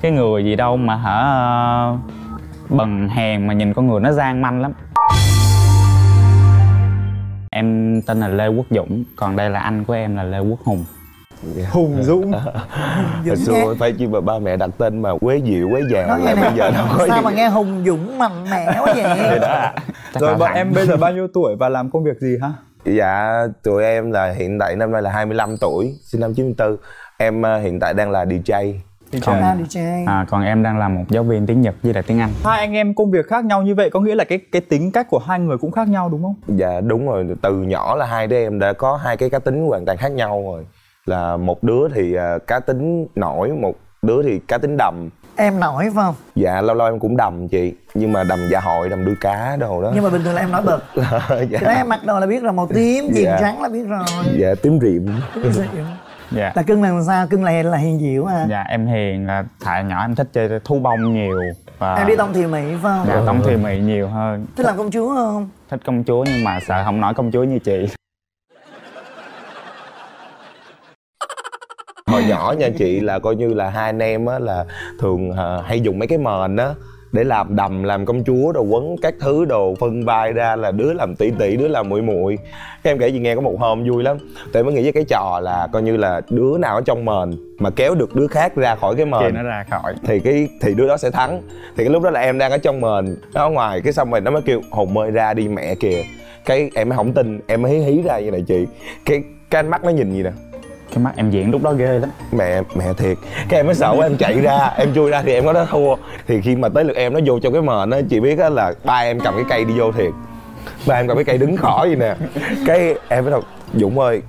cái người gì đâu mà hả bần hèn mà nhìn con người nó gian manh lắm. Em tên là lê quốc dũng còn đây là anh của em là lê quốc hùng. Hùng dũng. Hồi xưa phải chi mà ba mẹ đặt tên mà quế diệu quế vàng Nói là bây giờ đâu có sao gì. mà nghe hùng dũng mạnh mẽ quá vậy? Đó. Rồi bọn em bây giờ bao nhiêu tuổi và làm công việc gì hả? Dạ tụi em là hiện tại năm nay là 25 tuổi sinh năm 94 em ờ, hiện tại đang là DJ còn, ra DJ à, còn em đang là một giáo viên tiếng nhật với lại tiếng anh. Hai anh em công việc khác nhau như vậy có nghĩa là cái cái tính cách của hai người cũng khác nhau đúng không? Dạ đúng rồi. Từ nhỏ là hai đứa em đã có hai cái cá tính hoàn toàn khác nhau rồi. Là một đứa thì ờ, cá tính nổi một đứa thì cá tính đầm. Em nổi phải không? Dạ lâu lâu em cũng đầm chị. Nhưng mà đầm dạ hội đầm đuôi cá đồ đó. Nhưng mà bình thường là em nổi bật dạ. cái đó em mặc đồ là biết rồi màu tím Dạ. trắng là biết rồi. Dạ tím riệm dạ. Là cưng là làm sao? Cưng là là hiền diệu à dạ em hiền là tại nhỏ em thích chơi thu bông nhiều và em đi tông thì mỹ phải không? Dạ tông thì mị nhiều hơn. Thích làm công chúa không? Thích công chúa nhưng mà sợ không nói công chúa như chị. Hồi nhỏ nha chị là coi như là hai anh em á là thường ờ, hay dùng mấy cái mền á để làm đầm làm công chúa đồ quấn các thứ đồ phân vai ra là đứa làm tỷ tỷ đứa làm muội muội. Các em kể gì nghe có một hôm vui lắm. Tại mới nghĩ với cái trò là coi như là đứa nào ở trong mền mà kéo được đứa khác ra khỏi cái mền nó ra khỏi. thì cái thì đứa đó sẽ thắng. Thì cái lúc đó là em đang ở trong mền nó ở ngoài cái xong rồi nó mới kêu hùng ơi ra đi mẹ kìa. Cái em mới không tin em mới hí hí ra như này chị. Cái cái ánh mắt nó nhìn gì nè cái mắt em diễn lúc đó ghê lắm. Mẹ mẹ thiệt. Cái em mới sợ quá em chạy ra, em chui ra thì em có đó thua. Thì khi mà tới lượt em, nó vô trong cái mền á, chị biết á là ba em cầm cái cây đi vô thiệt. Ba em cầm cái cây đứng khỏi vậy nè. Cái em mới đâu dũng ơi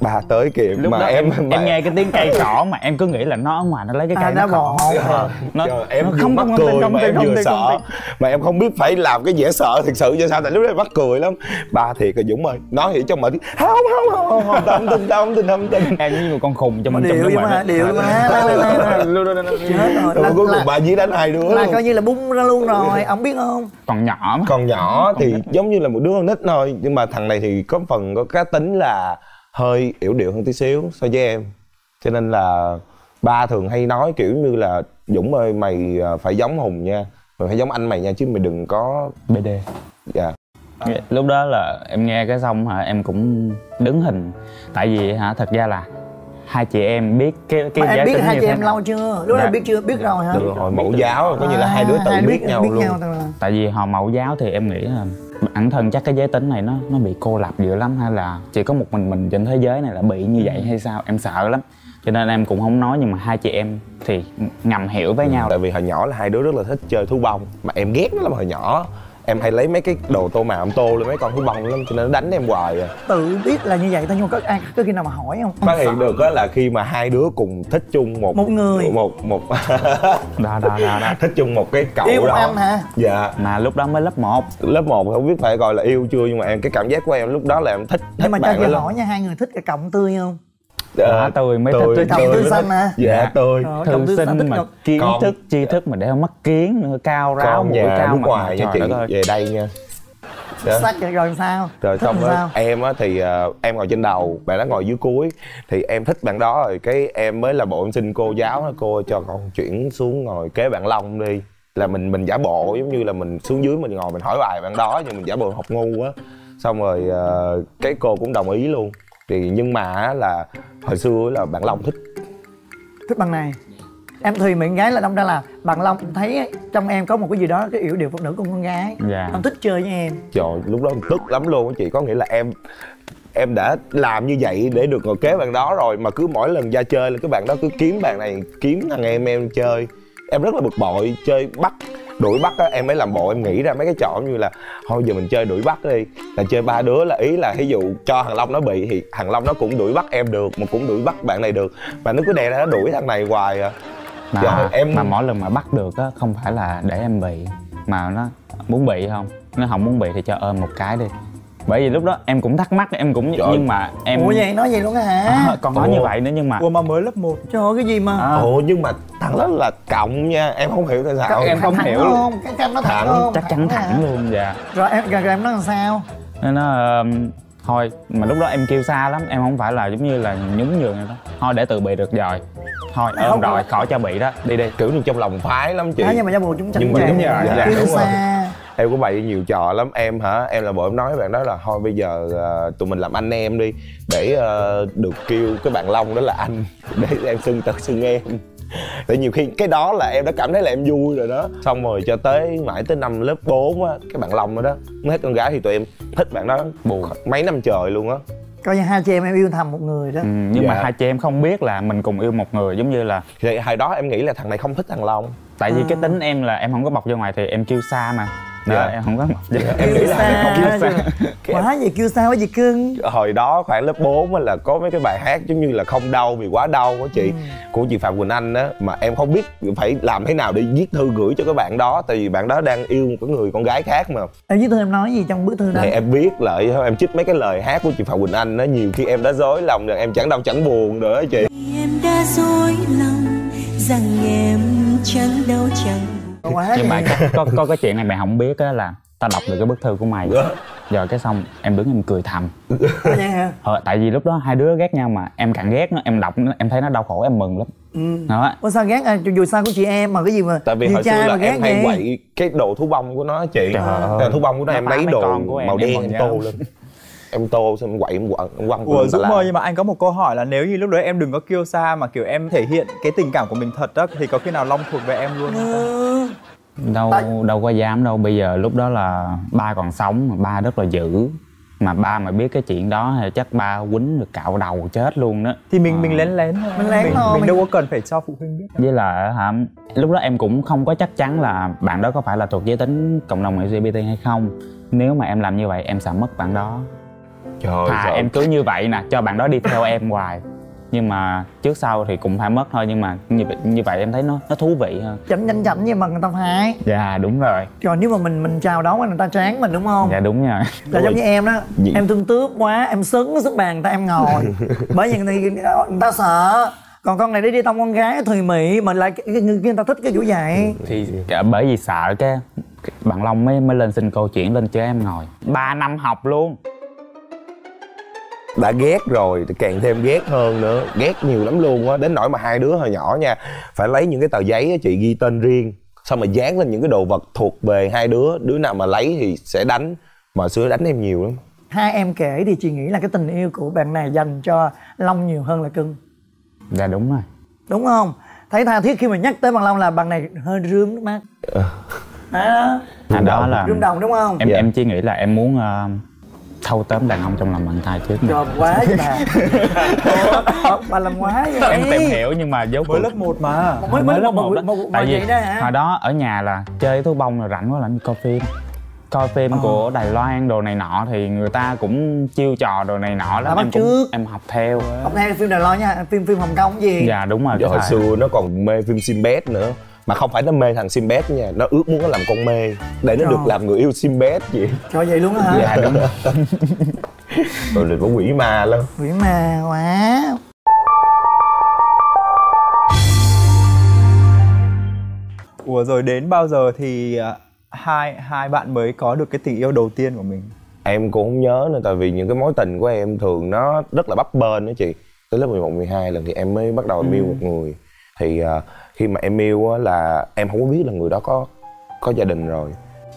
ba tới kìa lúc mà đó em em, mà em nghe cái tiếng cây cỏ mà em cứ nghĩ là nó ở ngoài nó lấy cái cây À, nó bỏ. Ờ, nó, Trời, em nó không mắc không cười tin, không mà tin, em không vừa tin, sợ. không tin. mà em không biết phải làm cái vẻ sợ thật sự cho sao tại lúc đó em mắc cười lắm. Ba thiệt là dũng ơi nói thì trong mình. Không không không không không tao không tin tao không tin không tin. Em như một con khùng trong mà trong điệu nước nhưng ngoài mà điệu quá. Chết rồi. Cuối cùng ba dí đánh hai đứa là luôn coi như là bung ra luôn rồi. Ông biết không? Còn nhỏ mà. Còn nhỏ thì giống như là một đứa con nít thôi. Nhưng mà thằng này thì có phần có cá tính là hơi yểu điệu hơn tí xíu so với em. Cho nên là ba thường hay nói kiểu như là dũng ơi mày à, phải giống hùng nha mày phải giống anh mày nha chứ mày đừng có bd dạ. Lúc đó là em nghe cái xong hả em cũng đứng hình. Tại vì hả thật ra là hai chị em biết cái cái mà em biết hai chị em lâu chưa? Lúc đó Dạ. biết chưa? Biết rồi hả? Từ hồi mẫu giáo có như là hai đứa tự hai biết, nhau luôn. tức là- tại vì hồi mẫu giáo thì em nghĩ là bản thân chắc cái giới tính này nó nó bị cô lập dữ lắm hay là chỉ có một mình mình trên thế giới này là bị như vậy hay sao? Em sợ lắm. Cho nên em cũng không nói nhưng mà hai chị em thì ngầm hiểu với nhau. tại vì hồi nhỏ là hai đứa rất là thích chơi thú bông. Mà em ghét nó lắm hồi nhỏ em hay lấy mấy cái đồ tô màu em tô lên mấy con thú bông lắm cho nên nó đánh em hoài à. Tự biết là như vậy thôi nhưng mà có ai có khi nào mà hỏi không? Phát hiện được á là khi mà hai đứa cùng thích chung một Một người. một một đó đó đó đó thích chung một cái cậu yêu đó. anh hả? Dạ. Mà lúc đó mới lớp 1 lớp 1 không biết phải gọi là yêu chưa nhưng mà em cái cảm giác của em lúc đó là em thích thích nhưng mà cho lắm. hỏi nha hai người thích cái cọng tươi không Quá tươi mới thích tươi, cái cọng tươi mới xanh thích. hả? dạ Dạ. ơi, thư sinh thích mà kiến Còn- thức tri thức mà đeo mắt kiến nữa cao ráo mũi cao nước mặt ngoài nha chị? về đây nha. Đó. sách rồi, rồi sao? Rồi thích xong làm đó sao? em á thì ờ, em ngồi trên đầu bạn đó ngồi dưới cuối. Thì em thích bạn đó rồi cái em mới là bộ em xin cô giáo cô cho con chuyển xuống ngồi kế bạn long đi. Là mình mình giả bộ giống như là mình xuống dưới mình ngồi mình hỏi bài bạn đó nhưng mình giả bộ học ngu á. Xong rồi ờ, cái cô cũng đồng ý luôn thì nhưng mà á là hồi xưa là bạn long thích. Thích bằng này. Em thùy miệng gái là đâm ra là bằng long thấy trong em có một cái gì đó cái yểu điệu phụ nữ của con gái. Dạ. ông thích chơi với em. Trời lúc đó tức lắm luôn á chị. Có nghĩa là em em đã làm như vậy để được ngồi kế bạn đó rồi mà cứ mỗi lần ra chơi là cái bạn đó cứ kiếm bạn này kiếm thằng em em chơi em rất là bực bội chơi bắt đuổi bắt á em mới làm bộ em nghĩ ra mấy cái trò như là thôi giờ mình chơi đuổi bắt đi. Là chơi ba đứa là ý là ví dụ cho thằng long nó bị thì thằng long nó cũng đuổi bắt em được mà cũng đuổi bắt bạn này được. Mà nó cứ đè ra nó đuổi thằng này hoài à. Mà Trời, em- mà mỗi lần mà bắt được á không phải là để em bị mà nó muốn bị không? Nó không muốn bị thì cho ôm một cái đi bởi vì lúc đó em cũng thắc mắc em cũng Trời. nhưng mà em ủa vậy nói vậy luôn á hả? À, còn nói Ủa. như vậy nữa nhưng mà ủa mà mới lớp 1 trời ơi cái gì mà? À, ồ nhưng mà thằng đó là cộng nha em không hiểu tại sao. Các em không thẳng hiểu. không? Cái cam nó thẳng Thẳng, không? Chắc chắn hả? thẳng luôn dạ. Rồi em rồi, rồi em nói làm sao? Nên nó um, thôi mà lúc đó em kêu xa lắm em không phải là giống như là nhún nhường đâu thôi để tự bị được rồi. Thôi Không, ôm không. rồi khỏi cho bị đó. Đi đi. Kiểu như trong lòng phái lắm chị. À, nhưng mà gia bồ chúng chẳng Nhưng mà trẻ đúng rồi, dạ, đúng rồi. Em có bày nhiều trò lắm. Em hả? Em là bộ em nói với bạn đó là thôi bây giờ ờ, tụi mình làm anh em đi để ờ, được kêu cái bạn long đó là anh để em xưng tật xưng em. Tại nhiều khi cái đó là em đã cảm thấy là em vui rồi đó. Xong rồi cho tới mãi tới năm lớp 4 á cái bạn long đó đó nó hết con gái thì tụi em thích bạn đó Buồn. mấy năm trời luôn á. Coi như hai chị em em yêu thầm một người đó. Ừ, nhưng mà Dạ. hai chị em không biết là mình cùng yêu một người giống như là thì hồi đó em nghĩ là thằng này không thích thằng long. Tại vì À. cái tính em là em không có bọc ra ngoài thì em kêu xa mà đó, Dạ. em không có bọc ra em nghĩ là xa. không kêu xa. quá gì kêu sao quá gì cưng. Hồi đó khoảng lớp 4 á là có mấy cái bài hát giống như là không đau vì quá đau á chị của chị Phạm Quỳnh Anh á mà em không biết phải làm thế nào để viết thư gửi cho cái bạn đó tại vì bạn đó đang yêu một cái người con gái khác mà. Em với thư em nói gì trong bức thư đó? Thì em viết lại em trích mấy cái lời hát của chị Phạm Quỳnh Anh á nhiều khi em đã dối lòng rồi em chẳng đau chẳng buồn nữa chị. Em đã dối lòng rằng em chẳng đâu chẳng nhưng mà có, có, có cái chuyện này mày không biết á là ta đọc được cái bức thư của mày. Rồi cái xong em đứng em cười thầm. Ờ, tại vì lúc đó hai đứa ghét nhau mà em càng ghét nó em đọc nó em thấy nó đau khổ em mừng lắm. Ừ. đó. Ủa sao ghét à, dù sao của chị em mà cái gì mà tại vì hồi xưa là em hay quậy cái đồ thú bông của nó chị. Trời thú bông của nó em lấy đồ con của em, màu đen em tô lên. Em tô xong em quậy em quăng em quăng Ủa la. ơi nhưng mà anh có một câu hỏi là nếu như lúc đấy em đừng có kêu xa mà kiểu em thể hiện cái tình cảm của mình thật á thì có khi nào Long thuộc về em luôn không? Đâu đâu có dám đâu. Bây giờ lúc đó là ba còn sống mà ba rất là dữ. Mà ba mà biết cái chuyện đó thì chắc ba quýnh được cạo đầu chết luôn đó. Thì mình mình lén lén thôi. Mình lén mình, thôi, mình mình- đâu có cần phải cho phụ huynh biết. với là hả lúc đó em cũng không có chắc chắn là bạn đó có phải là thuộc giới tính cộng đồng LGBT hay không. Nếu mà em làm như vậy em sẽ mất bạn đó. Trời thà ơi, em cứ như vậy nè cho bạn đó đi theo em hoài nhưng mà trước sau thì cũng phải mất thôi nhưng mà như vậy như vậy em thấy nó nó thú vị hơn. Chảnh chảnh chảnh nhưng mà người ta phải. Dạ đúng rồi. Còn nếu mà mình mình chào đón người ta tráng mình đúng không? Dạ đúng rồi là giống như em đó. Gì? em thương tướp quá em sấn sức bàn người ta em ngồi. Bởi vì người, người, người ta sợ. Còn con này đi đi tông con gái thùy mị mà lại người kia người ta thích cái kiểu vậy. Thì dạ, bởi vì sợ cái bạn long mới mới lên xin câu chuyện lên chơi em ngồi. Ba năm học luôn đã ghét rồi thì càng thêm ghét hơn nữa. Ghét nhiều lắm luôn á đến nỗi mà hai đứa hồi nhỏ nha phải lấy những cái tờ giấy á chị ghi tên riêng xong mà dán lên những cái đồ vật thuộc về hai đứa. Đứa nào mà lấy thì sẽ đánh mà xưa đánh em nhiều lắm. Hai em kể thì chị nghĩ là cái tình yêu của bạn này dành cho long nhiều hơn là cưng. Dạ đúng rồi. Đúng không? Thấy tha thiết khi mà nhắc tới bằng long là bằng này hơi rướm nước mắt. Đó à, đó là rung động đúng không? em Dạ. em chỉ nghĩ là em muốn ờ, thâu tóm đàn ông trong lòng bàn tay trước Trời quá vậy bà. Ủa, bà làm quá vậy. Em tìm hiểu nhưng mà dấu Mới cuộc. lớp 1 mà. mới mới lớp một, một một, đó. một, một tại vì hồi đó ở nhà là chơi thú bông rồi rảnh quá làm coi phim. Coi phim Ờ. của Đài Loan đồ này nọ thì người ta cũng chiêu trò đồ này nọ lắm. Em cũng chước. em học theo. Học theo phim Đài Loan nha, phim phim Hồng Kông gì? Dạ đúng rồi cái hồi xưa nó còn mê phim Sinbad nữa mà không phải nó mê thằng Sinbad nha nó ước muốn nó làm con mê để nó Trời. được làm người yêu Sinbad vậy. Trời vậy luôn á hả? dạ đúng rồi. Là có quỷ ma lắm. Quỷ mà quá. Ủa rồi đến bao giờ thì à, hai hai bạn mới có được cái tình yêu đầu tiên của mình? em cũng không nhớ nữa tại vì những cái mối tình của em thường nó rất là bấp bênh đó chị. Tới lớp 11, 12 lần thì em mới bắt đầu em yêu một người. Thì à, khi mà em yêu á là em không có biết là người đó có có gia đình rồi.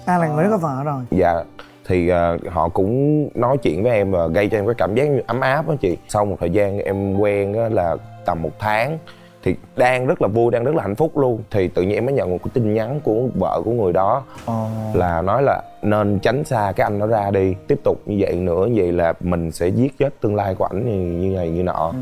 À là người đó có vợ rồi. Dạ thì à, họ cũng nói chuyện với em và gây cho em cái cảm giác như ấm áp đó chị. Sau một thời gian em quen á là tầm một tháng thì đang rất là vui đang rất là hạnh phúc luôn. Thì tự nhiên em mới nhận một cái tin nhắn của vợ của người đó Ờ. là nói là nên tránh xa cái anh đó ra đi tiếp tục như vậy nữa vậy là mình sẽ giết chết tương lai của ảnh như, như này như nọ.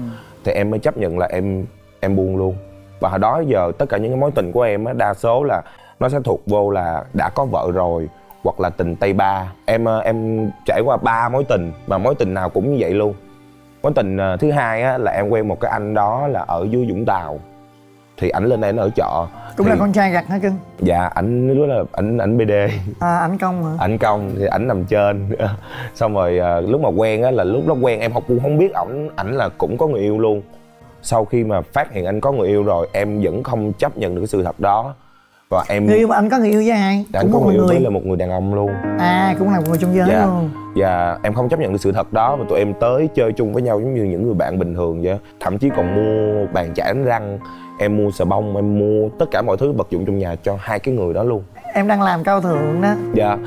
Thì em mới chấp nhận là em em buông luôn và hồi đó giờ tất cả những cái mối tình của em á đa số là nó sẽ thuộc vô là đã có vợ rồi hoặc là tình tay ba. Em ờ, em trải qua ba mối tình mà mối tình nào cũng như vậy luôn. Mối tình ờ, thứ hai á là em quen một cái anh đó là ở dưới vũng tàu. Thì ảnh lên đây ảnh ở trọ Cũng thì, là con trai gặt hả cưng? dạ ảnh lúc đó là ảnh ảnh bd À ảnh công hả? ảnh công thì ảnh nằm trên. Xong rồi à, lúc mà quen á là lúc đó quen em không cũng không biết ổng ảnh là cũng có người yêu luôn sau khi mà phát hiện anh có người yêu rồi em vẫn không chấp nhận được cái sự thật đó. Và em người yêu anh có người yêu với ai? Đã cũng có người yêu với là một người đàn ông luôn. À cũng là một người trong giới Dạ. luôn. Và em không chấp nhận cái sự thật đó và tụi em tới chơi chung với nhau giống như những người bạn bình thường vậy. Thậm chí còn mua bàn chải đánh răng em mua xà bông em mua tất cả mọi thứ vật dụng trong nhà cho hai cái người đó luôn em đang làm cao thượng đó dạ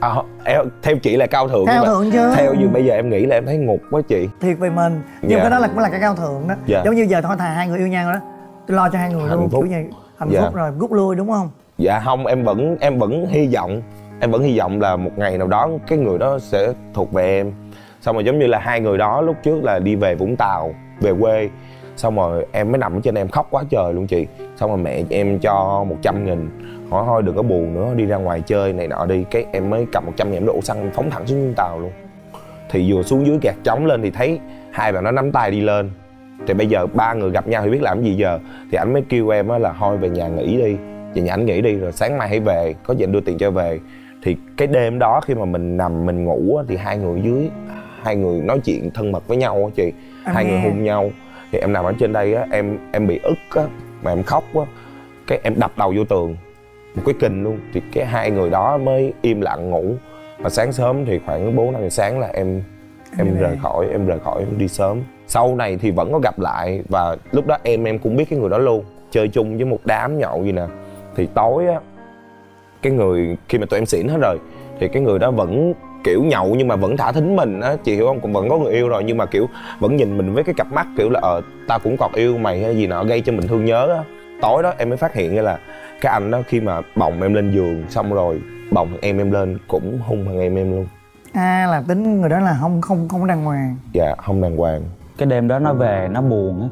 à, em, theo chị là cao thượng Cao thượng chứ. theo như bây giờ em nghĩ là em thấy ngục quá chị thiệt về mình nhưng Dạ. cái đó là cũng là cái cao thượng đó Dạ. giống như giờ thôi thà hai người yêu nhau đó tôi lo cho hai người Hạnh luôn phúc. kiểu như hạnh Dạ. phúc rồi rút lui đúng không dạ không em vẫn em vẫn hy vọng em vẫn hy vọng là một ngày nào đó cái người đó sẽ thuộc về em xong rồi giống như là hai người đó lúc trước là đi về vũng tàu về quê xong rồi em mới nằm ở trên em khóc quá trời luôn chị xong rồi mẹ em cho 100 nghìn. Hỏi thôi đừng có buồn nữa đi ra ngoài chơi này nọ đi. Cái em mới cầm 100 nghìn em đổ xăng em phóng thẳng xuống vũng tàu luôn. Thì vừa xuống dưới gạt trống lên thì thấy hai bạn nó nắm tay đi lên. Thì bây giờ ba người gặp nhau thì biết làm gì giờ. Thì anh mới kêu em á là thôi về nhà nghỉ đi. Về nhà anh nghỉ đi rồi sáng mai hãy về. Có gì anh đưa tiền cho về. Thì cái đêm đó khi mà mình nằm mình ngủ á, thì hai người dưới hai người nói chuyện thân mật với nhau á chị. Anh hai người hôn nhau. Thì em nằm ở trên đây á em em bị ức á mà em khóc á cái em đập đầu vô tường một cái kình luôn. Thì cái hai người đó mới im lặng ngủ. Và sáng sớm thì khoảng bốn năm giờ sáng là em Em rời khỏi em rời khỏi em đi sớm. Sau này thì vẫn có gặp lại và lúc đó em em cũng biết cái người đó luôn. Chơi chung với một đám nhậu gì nè. Thì tối á cái người khi mà tụi em xỉn hết rồi thì cái người đó vẫn kiểu nhậu nhưng mà vẫn thả thính mình á chị hiểu không? Cũng vẫn có người yêu rồi nhưng mà kiểu vẫn nhìn mình với cái cặp mắt kiểu là ờ tao cũng còn yêu mày hay gì nọ gây cho mình thương nhớ á. Tối đó em mới phát hiện ra là cái anh đó khi mà bồng em lên giường xong rồi bồng em em lên cũng hung thằng em em luôn. À là tính người đó là không không không đàng hoàng. Dạ không đàng hoàng. Cái đêm đó nó về nó buồn á.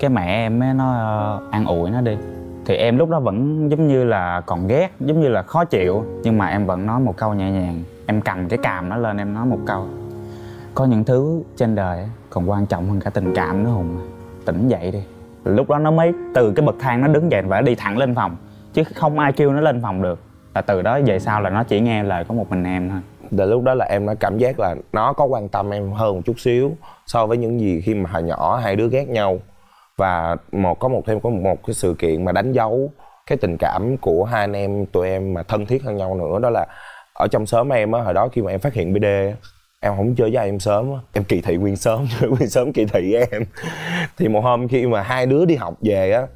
Cái mẹ em ấy nó ờ, an ủi nó đi. Thì em lúc đó vẫn giống như là còn ghét giống như là khó chịu nhưng mà em vẫn nói một câu nhẹ nhàng em cầm cái càm nó lên, em nói một câu. Có những thứ trên đời còn quan trọng hơn cả tình cảm nữa hùng. Tỉnh dậy đi. Lúc đó nó mới, từ cái bậc thang nó đứng dậy và đi thẳng lên phòng. Chứ không ai kêu nó lên phòng được. Là từ đó về sau là nó chỉ nghe lời có một mình em thôi. Từ lúc đó là em đã cảm giác là nó có quan tâm em hơn một chút xíu so với những gì khi mà hồi nhỏ hai đứa ghét nhau. Và một, có một thêm có một cái sự kiện mà đánh dấu cái tình cảm của hai anh em, tụi em mà thân thiết hơn nhau nữa, đó là ở trong xóm em á hồi đó khi mà em phát hiện BD em không chơi với ai em sớm á. Em kỳ thị nguyên sớm nguyên sớm kỳ thị em. Thì một hôm khi mà hai đứa đi học về á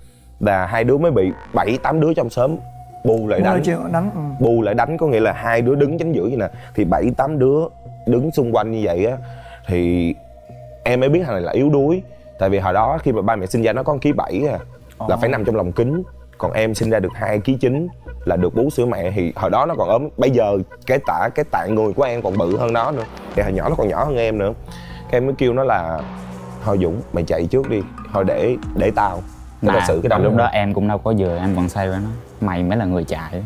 là hai đứa mới bị bảy tám đứa trong xóm bu lại đánh. chịu đánh ừ. bu lại đánh có nghĩa là hai đứa đứng chính giữa như nè. Thì bảy tám đứa đứng xung quanh như vậy á thì em mới biết thằng này là yếu đuối. Tại vì hồi đó khi mà ba mẹ sinh ra nó có ký bảy à là phải nằm trong lòng kính. Còn em sinh ra được hai ký chín là được bú sữa mẹ. Thì hồi đó nó còn ốm. Bây giờ cái tả cái tạng người của em còn bự hơn nó nữa. Thì hồi nhỏ nó còn nhỏ hơn em nữa. Cái em mới kêu nó là thôi dũng mày chạy trước đi. Thôi để để tao. Để tao mà xử cái đống lúc này." đó em cũng đâu có vừa em còn say với nó. Mày mới là người chạy.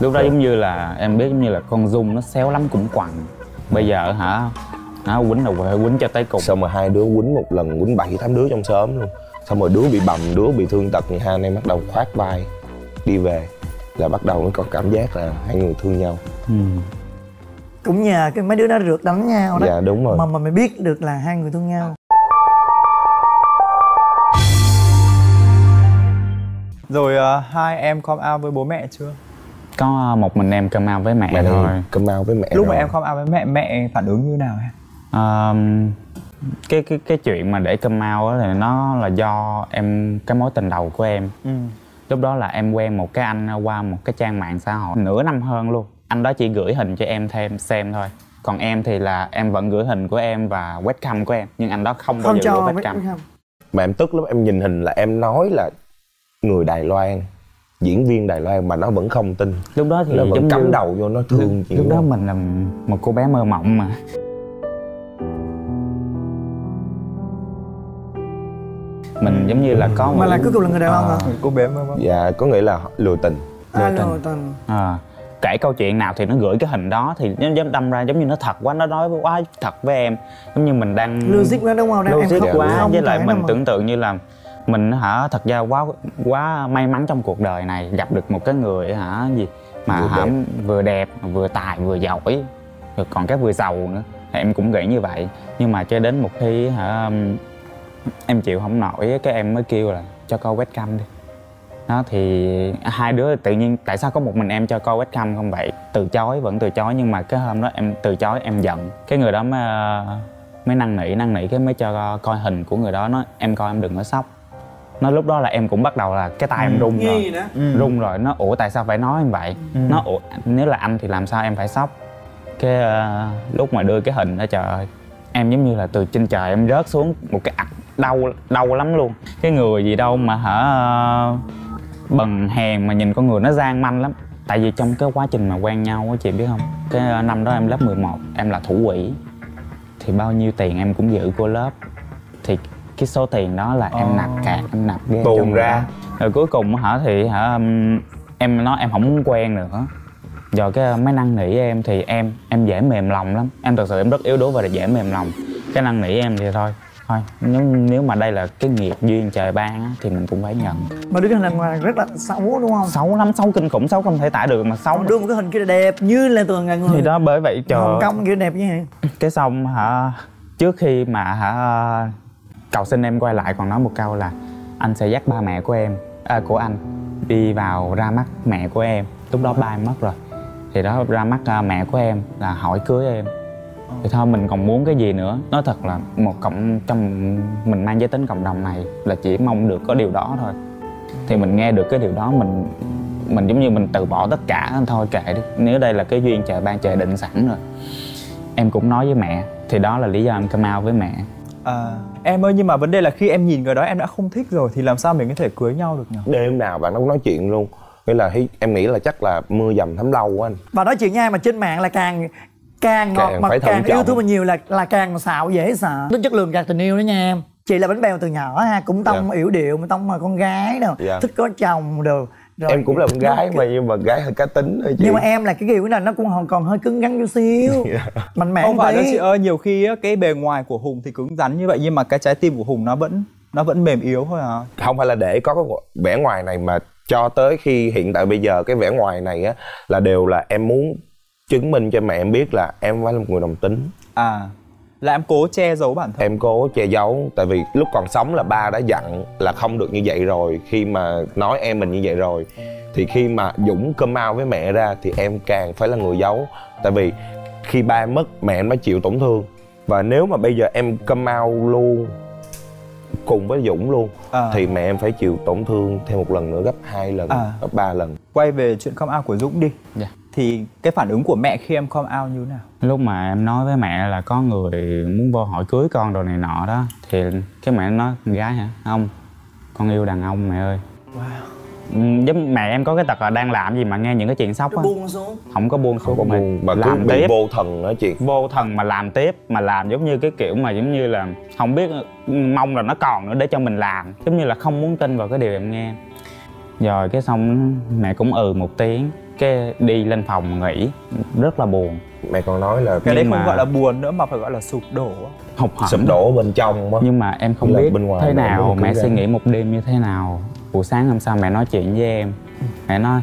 Lúc đó giống như là em biết giống như là con dung nó xéo lắm cũng quằn. Bây giờ hả? Nó quýnh là quệ quýnh cho tới cùng. Xong rồi hai đứa quýnh một lần quýnh bảy tám đứa trong xóm luôn. Xong rồi đứa bị bầm đứa bị thương tật thì hai anh em bắt đầu khoát vai đi về là bắt đầu mới có cảm giác là hai người thương nhau ừ. cũng nhờ cái mấy đứa đó rượt đánh nhau đó dạ đúng rồi mà mà mày biết được là hai người thương nhau Rồi ờ, hai em come out với bố mẹ chưa? có ờ, một mình em cơm ao với mẹ, mẹ thôi thôi cơm mau với mẹ Lúc mà rồi. em come out với mẹ, mẹ phản ứng như nào em? Ờm, cái cái cái chuyện mà để cơm ao á thì nó là do em cái mối tình đầu của em Ừ. lúc đó là em quen một cái anh qua một cái trang mạng xã hội nửa năm hơn luôn. Anh đó chỉ gửi hình cho em thêm xem thôi. Còn em thì là em vẫn gửi hình của em và webcam của em nhưng anh đó không bao không giờ cho gửi webcam. mà em tức lắm em nhìn hình là em nói là người Đài Loan diễn viên Đài Loan mà nó vẫn không tin. Lúc đó thì nó vẫn cắm như đầu vô nó thương chị lúc đó mình là một cô bé mơ mộng mà mình giống như là có mà một là cuối cùng là người đàn ông hả? Cô bé mơ mộng. dạ có nghĩa là lừa tình. À, tình. rồi tình. à, kể câu chuyện nào thì nó gửi cái hình đó thì nó giống đâm ra giống như nó thật quá nó nói quá thật với em. Giống như mình đang logic quá đúng không? Đang em logic không quá không với lại mình mà- tưởng tượng như là mình hả thật ra quá quá may mắn trong cuộc đời này gặp được một cái người hả gì mà Vừa hả đẹp. vừa đẹp vừa tài vừa giỏi rồi còn cái vừa giàu nữa. Thì em cũng nghĩ như vậy. Nhưng mà cho đến một khi hả em chịu không nổi cái em mới kêu là cho coi webcam đi. Đó thì hai đứa tự nhiên tại sao có một mình em cho coi webcam không vậy? Từ chối vẫn từ chối nhưng mà cái hôm đó em từ chối em giận. Cái người đó mới mới năn nỉ năn nỉ cái mới cho coi hình của người đó. Nói em coi em đừng có sốc. Nó lúc đó là em cũng bắt đầu là cái tay em run rồi. đó. Run rồi. Nó ủa tại sao phải nói em vậy? Nó ủa nếu là anh thì làm sao em phải sốc? Cái ờ, lúc mà đưa cái hình đó trời ơi em giống như là từ trên trời em rớt xuống một cái ạch đau đau lắm luôn. Cái người gì đâu mà hả ờ, bần hèn mà nhìn con người nó gian manh lắm. Tại vì trong cái quá trình mà quen nhau á chị biết không? Cái ờ, năm đó em lớp 11 em là thủ quỹ. Thì bao nhiêu tiền em cũng giữ của lớp. Thì cái số tiền đó là em nạp cạc em nạp ghê Tuồn ra. rồi cuối cùng hả thì hả em nói em không muốn quen nữa. Rồi cái mấy năn nỉ em thì em em dễ mềm lòng lắm. Em thật sự em rất yếu đuối và dễ mềm lòng. Cái năn nỉ em thì thôi thôi nếu nếu mà đây là cái nghiệp duyên trời ban á, thì mình cũng phải nhận. Mà đứa cái hình ngoài rất là xấu đúng không? Xấu lắm xấu kinh khủng xấu không thể tả được mà xấu. Đưa một cái hình kia đẹp như là tường ngàn người. Thì đó bởi vậy trời. Hồng kông kia đẹp như vậy. Cái xong hả trước khi mà hả cậu xin em quay lại còn nói một câu là anh sẽ dắt ba mẹ của em à, của anh đi vào ra mắt mẹ của em. Lúc đó ba em mất rồi. Thì đó ra mắt à, mẹ của em là hỏi cưới em thì thôi mình còn muốn cái gì nữa? Nói thật là một cộng trong mình mang giới tính cộng đồng này là chỉ mong được có điều đó thôi. Thì mình nghe được cái điều đó mình mình giống như mình từ bỏ tất cả thôi kệ đi. Nếu đây là cái duyên trời ban trời định sẵn rồi em cũng nói với mẹ. Thì đó là lý do em come out với mẹ. À, em ơi nhưng mà vấn đề là khi em nhìn người đó em đã không thích rồi thì làm sao mình có thể cưới nhau được nhỉ? đêm nào bạn cũng nói chuyện luôn. Nghĩa là em nghĩ là chắc là mưa dầm thấm lâu quá anh. Và nói chuyện nha mà trên mạng là càng càng ngọt Càng mà càng yêu thương mình nhiều là là càng xạo dễ sợ tính chất lượng càng tình yêu đó nha em chị là bánh bèo từ nhỏ ha cũng tông Dạ. yểu điệu mà tông mà con gái đâu Dạ. thích có chồng đồ rồi em cũng là con gái mà nhưng mà gái hơi cá tính thôi chị nhưng mà em là cái kiểu là nó cũng còn- còn hơi cứng rắn chút xíu Dạ. mạnh mẽ Không phải đâu chị ơi, nhiều khi á, cái bề ngoài của Hùng thì cứng rắn như vậy nhưng mà cái trái tim của Hùng nó vẫn nó vẫn mềm yếu thôi à. không phải là để có cái vẻ ngoài này mà cho tới khi hiện tại bây giờ cái vẻ ngoài này á là đều là em muốn chứng minh cho mẹ em biết là em phải là một người đồng tính À, là em cố che giấu bản thân. em cố che giấu tại vì lúc còn sống là ba đã dặn là không được như vậy rồi khi mà nói em mình như vậy rồi thì khi mà dũng come out với mẹ ra thì em càng phải là người giấu tại vì khi ba em mất mẹ em mới chịu tổn thương và nếu mà bây giờ em come out luôn cùng với dũng luôn À. thì mẹ em phải chịu tổn thương thêm một lần nữa gấp hai lần À. gấp ba lần Quay về chuyện come out của Dũng đi. Dạ. Thì cái phản ứng của mẹ khi em come out như thế nào? lúc mà em nói với mẹ là có người muốn vô hỏi cưới con đồ này nọ đó thì cái mẹ nói con gái hả? Không con yêu đàn ông mẹ ơi. Wow. giống mẹ em có cái tật là đang làm gì mà nghe những cái chuyện sốc á. buông xuống. Không có buông xuống có mà buồn mà cứ làm bị tiếp. vô thần đó chị? Vô thần mà làm tiếp mà làm giống như cái kiểu mà giống như là không biết mong là nó còn nữa để cho mình làm. Giống như là không muốn tin vào cái điều em nghe. Rồi cái xong mẹ cũng ừ một tiếng cái đi lên phòng nghỉ rất là buồn. Mẹ còn nói là Cái đấy Nhưng không mà- gọi là buồn nữa mà phải gọi là sụp đổ. học hỏi. Sụp đổ bên trong á. Nhưng mà em không Là biết bên ngoài thế nào mẹ suy nghĩ một đêm như thế nào? Buổi sáng hôm sau mẹ nói chuyện với em. Mẹ nói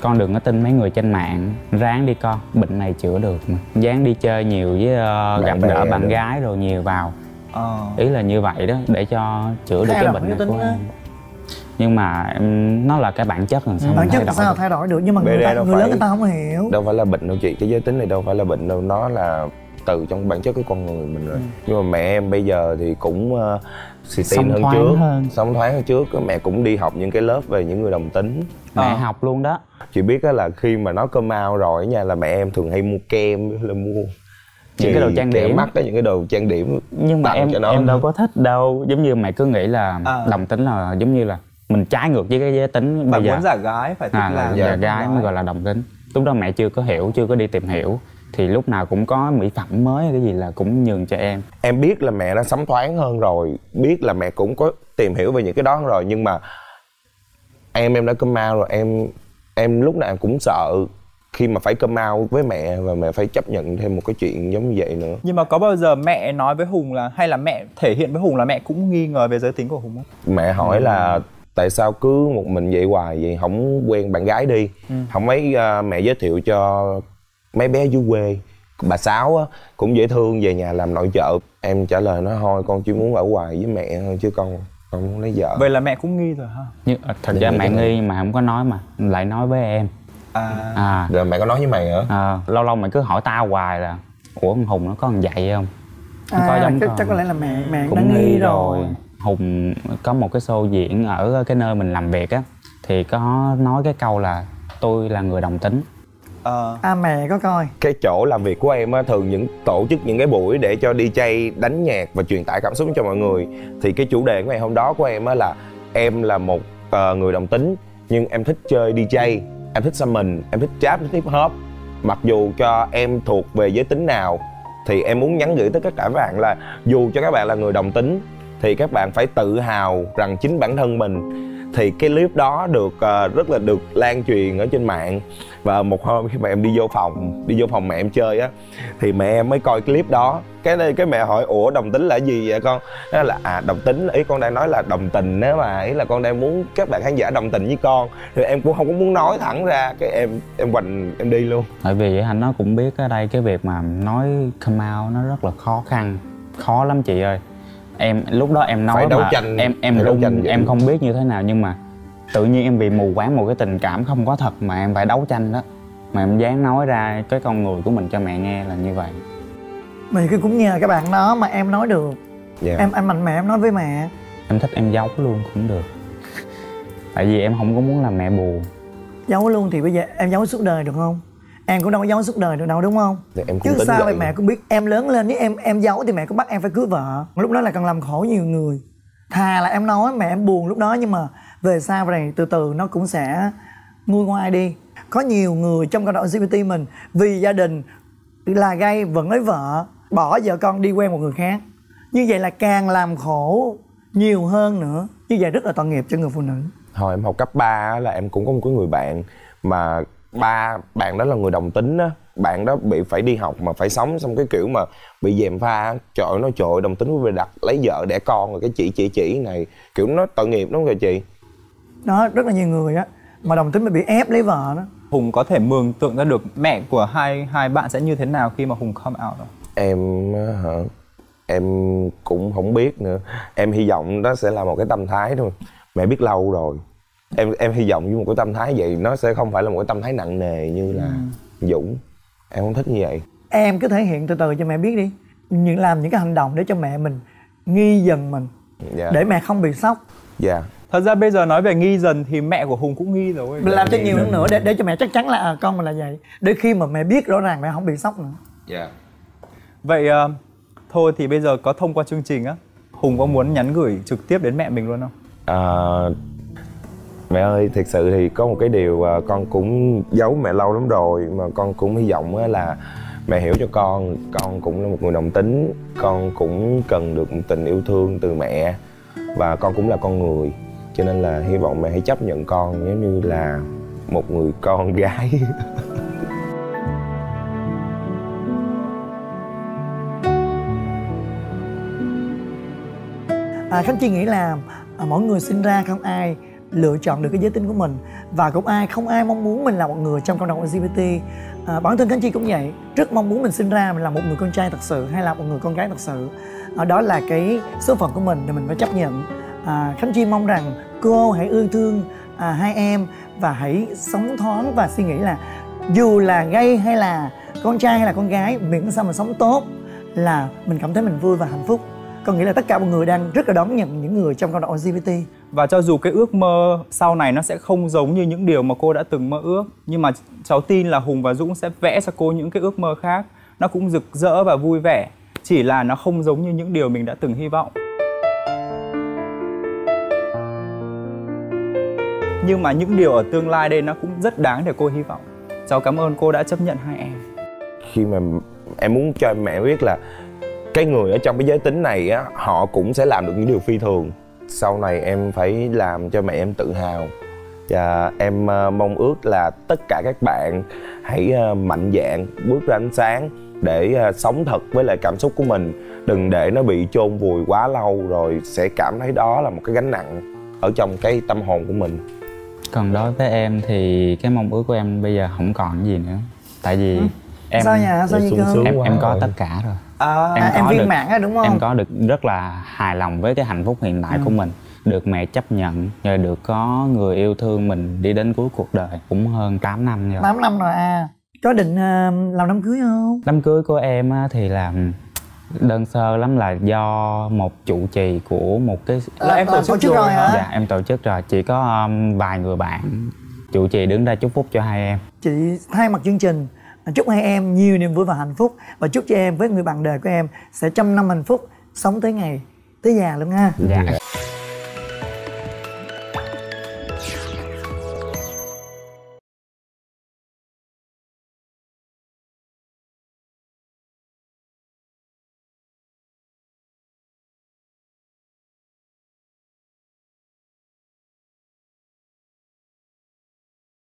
con đừng có tin mấy người trên mạng ráng đi con bệnh này chữa được mà. Dáng đi chơi nhiều với Bạn gặp gỡ bạn gái rồi nhiều vào. Ờ. ý là như vậy đó để cho chữa được cái bệnh này của em nhưng mà em, nó là cái bản chất làm sao bản mình chất thay làm đổi sao được. thay đổi được nhưng mà người, ta, người lớn phải- người ta không hiểu đâu phải là bệnh đâu chị cái giới tính này đâu phải là bệnh đâu nó là từ trong bản chất của con người mình Ừ. rồi nhưng mà mẹ em bây giờ thì cũng uh, xì tin Sống hơn thoáng trước hơn. sống thoáng hơn trước mẹ cũng đi học những cái lớp về những người đồng tính mẹ Ờ. học luôn đó chị biết á là khi mà nó come out rồi ở nhà là mẹ em thường hay mua kem hay là mua Những cái đồ trang điểm. mắt á những cái đồ trang điểm nhưng mà em cho nó em đâu có thích đâu giống như mẹ cứ nghĩ là À. đồng tính là giống như là mình trái ngược với cái giới tính Bạn bây giờ. muốn giả gái phải thích à, là giả gái mới gọi là đồng tính. Lúc đó mẹ chưa có hiểu chưa có đi tìm hiểu thì lúc nào cũng có mỹ phẩm mới cái gì là cũng nhường cho em. Em biết là mẹ đã sắm thoáng hơn rồi biết là mẹ cũng có tìm hiểu về những cái đó rồi nhưng mà em em đã come out rồi em em lúc nào cũng sợ khi mà phải come out với mẹ và mẹ phải chấp nhận thêm một cái chuyện giống như vậy nữa. Nhưng mà có bao giờ mẹ nói với Hùng là hay là mẹ thể hiện với Hùng là mẹ cũng nghi ngờ về giới tính của Hùng không? mẹ hỏi là tại sao cứ một mình vậy hoài? Vậy không quen bạn gái đi. Không mấy ờ, mẹ giới thiệu cho mấy bé dưới quê. Bà sáu á cũng dễ thương về nhà làm nội trợ. Em trả lời nó thôi con chỉ muốn ở hoài với mẹ thôi chứ con con muốn lấy vợ. Vậy là mẹ cũng nghi rồi ha? Nhưng thật Để ra mẹ mẹ có- nghi mà không có nói mà lại nói với em. À. À, rồi mẹ có nói với mày hả? À lâu lâu mày cứ hỏi tao hoài là ủa con hùng nó có thằng dạy không? Nó có à, giống chắc, con. chắc có lẽ là mẹ mẹ đã cũng nghi nghi rồi, rồi hùng có một cái show diễn ở cái nơi mình làm việc á thì có nói cái câu là tôi là người đồng tính. Ờ. À mẹ có coi. Cái chỗ làm việc của em á thường những tổ chức những cái buổi để cho DJ đánh nhạc và truyền tải cảm xúc cho mọi người. Thì cái chủ đề của ngày hôm đó của em á là em là một ờ, người đồng tính nhưng em thích chơi DJ em thích summon em thích trap thích hip hop. Mặc dù cho em thuộc về giới tính nào thì em muốn nhắn gửi tới tất cả các bạn là dù cho các bạn là người đồng tính thì các bạn phải tự hào rằng chính bản thân mình. Thì cái clip đó được uh, rất là được lan truyền ở trên mạng. Và một hôm khi mà em đi vô phòng đi vô phòng mẹ em chơi á thì mẹ em mới coi clip đó. Cái đây cái mẹ hỏi ủa đồng tính là gì vậy con? Nó là à đồng tính ý con đang nói là đồng tình nếu mà ý là con đang muốn các bạn khán giả đồng tình với con. Thì em cũng không có muốn nói thẳng ra cái em em quành em đi luôn. Tại vì anh nó cũng biết ở đây cái việc mà nói come out nó rất là khó khăn khó lắm chị ơi em lúc đó em nói Phải đấu mà tranh, em em phải đấu run tranh vậy. em không biết như thế nào nhưng mà tự nhiên em bị mù quáng một cái tình cảm không có thật mà em phải đấu tranh đó. Mà em dám nói ra cái con người của mình cho mẹ nghe là như vậy. Mình cứ cũng nhờ các bạn đó mà em nói được. Dạ. Em em mạnh mẽ em nói với mẹ. Em thích em giấu luôn cũng được. Tại vì em không có muốn làm mẹ buồn. Giấu luôn thì bây giờ em giấu suốt đời được không em cũng đâu có giấu suốt đời được đâu đúng không? Thì em cũng chứ sao vậy. mẹ? cũng biết em lớn lên nếu em em giấu thì mẹ cũng bắt em phải cưới vợ. Lúc đó là còn làm khổ nhiều người. Thà là em nói mẹ em buồn lúc đó nhưng mà về sau này từ từ nó cũng sẽ nguôi ngoai đi. Có nhiều người trong cộng đồng LGBT mình vì gia đình là gay vẫn lấy vợ bỏ vợ con đi quen một người khác. Như vậy là càng làm khổ nhiều hơn nữa. Như vậy rất là tội nghiệp cho người phụ nữ. Hồi em học cấp 3 là em cũng có một cái người bạn mà ba bạn đó là người đồng tính á bạn đó bị phải đi học mà phải sống xong cái kiểu mà bị dèm pha á. trời ơi, nó trời ơi, đồng tính với đặt lấy vợ đẻ con rồi cái chị chị chỉ này. Kiểu nó tội nghiệp đúng không kìa chị. Đó rất là nhiều người á mà đồng tính mà bị ép lấy vợ đó. Hùng có thể mường tượng ra được mẹ của hai hai bạn sẽ như thế nào khi mà hùng come out rồi em hả? Em cũng không biết nữa. Em hy vọng đó sẽ là một cái tâm thái thôi. Mẹ biết lâu rồi em em hy vọng với một cái tâm thái vậy nó sẽ không phải là một cái tâm thái nặng nề như là dũng. Em không thích như vậy. Em cứ thể hiện từ từ cho mẹ biết đi. Những làm những cái hành động để cho mẹ mình nghi dần mình dạ. để mẹ không bị sốc. Dạ. Thật ra bây giờ nói về nghi dần thì mẹ của hùng cũng nghi rồi. Mình làm cho nhiều hơn nữa để để cho mẹ chắc chắn là à, con mình là vậy. Để khi mà mẹ biết rõ ràng mẹ không bị sốc nữa. Dạ. Vậy ờ, thôi thì bây giờ có thông qua chương trình á hùng có muốn nhắn gửi trực tiếp đến mẹ mình luôn không? À, mẹ ơi, thật sự thì có một cái điều con cũng giấu mẹ lâu lắm rồi mà con cũng hy vọng là mẹ hiểu cho con, con cũng là một người đồng tính, con cũng cần được một tình yêu thương từ mẹ và con cũng là con người. Cho nên là hy vọng mẹ hãy chấp nhận con giống như là một người con gái. à, khánh chi nghĩ là à, mỗi người sinh ra không ai lựa chọn được cái giới tính của mình. Và cũng ai không ai mong muốn mình là một người trong cộng đồng LGBT à, bản thân khánh chi cũng vậy. Rất mong muốn mình sinh ra mình là một người con trai thật sự hay là một người con gái thật sự. À, đó là cái số phận của mình thì mình phải chấp nhận. À, khánh chi mong rằng cô hãy yêu thương à, hai em và hãy sống thoáng và suy nghĩ là dù là gay hay là con trai hay là con gái miễn sao mình sống tốt là mình cảm thấy mình vui và hạnh phúc. Con nghĩ là tất cả mọi người đang rất là đón nhận những người trong cộng đồng LGBT và cho dù cái ước mơ sau này nó sẽ không giống như những điều mà cô đã từng mơ ước, nhưng mà cháu tin là hùng và dũng sẽ vẽ cho cô những cái ước mơ khác. Nó cũng rực rỡ và vui vẻ, chỉ là nó không giống như những điều mình đã từng hy vọng. Nhưng mà những điều ở tương lai đây nó cũng rất đáng để cô hy vọng. Cháu cảm ơn cô đã chấp nhận hai em. Khi mà em muốn cho mẹ biết là cái người ở trong cái giới tính này á, họ cũng sẽ làm được những điều phi thường sau này em phải làm cho mẹ em tự hào. Và em ờ, mong ước là tất cả các bạn hãy ờ, mạnh dạn bước ra ánh sáng để ờ, sống thật với lại cảm xúc của mình. Đừng để nó bị chôn vùi quá lâu rồi sẽ cảm thấy đó là một cái gánh nặng ở trong cái tâm hồn của mình. Còn đối với em thì cái mong ước của em bây giờ không còn gì nữa. Tại vì em sao nhà sao như sung cơ em em có rồi. tất cả rồi. À, Em à, em có viên được- mãn á đúng không? em có được rất là hài lòng với cái hạnh phúc hiện tại của mình được mẹ chấp nhận rồi được có người yêu thương mình đi đến cuối cuộc đời cũng hơn 8 năm rồi. 8 năm rồi à. Có định ờ, làm đám cưới không? Đám cưới của em á, thì làm đơn sơ lắm là do một trụ trì của một cái Là em tổ Ờ, chức rồi hả? dạ em tổ chức rồi. Chỉ có um, vài người bạn trụ trì đứng ra chúc phúc cho hai em. Chị thay mặt chương trình chúc hai em nhiều niềm vui và hạnh phúc. Và chúc cho em với người bạn đời của em sẽ trăm năm hạnh phúc sống tới ngày tới già luôn ha. Dạ